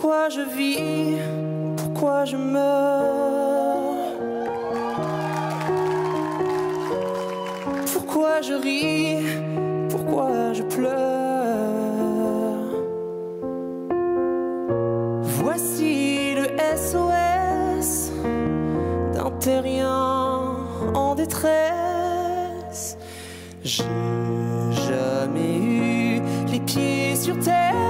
Pourquoi je vis? Pourquoi je meurs? Pourquoi je ris? Pourquoi je pleure? Voici le SOS d'un terrien en détresse. J'ai jamais eu les pieds sur terre.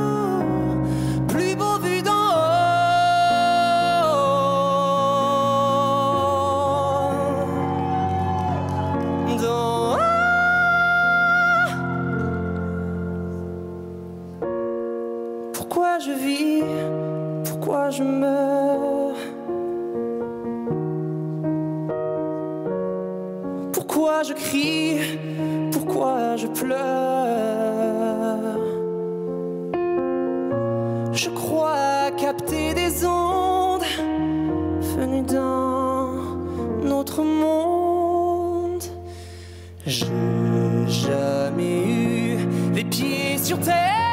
je vis Pourquoi je meurs? Pourquoi je crie Pourquoi je pleure? Je crois capter des ondes venues d'un autre monde. J'ai jamais eu les pieds sur terre.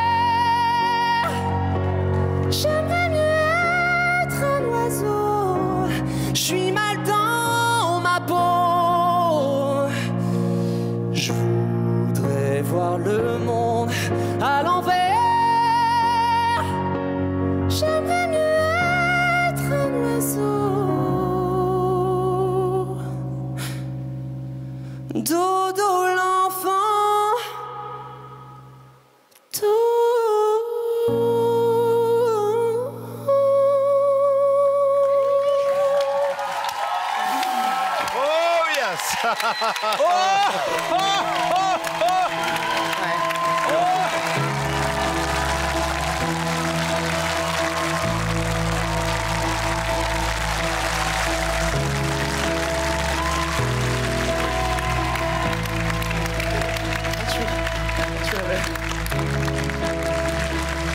Voir le monde à l'envers. J'aimerais mieux être un oiseau. Dodo l'enfant. Oh yes!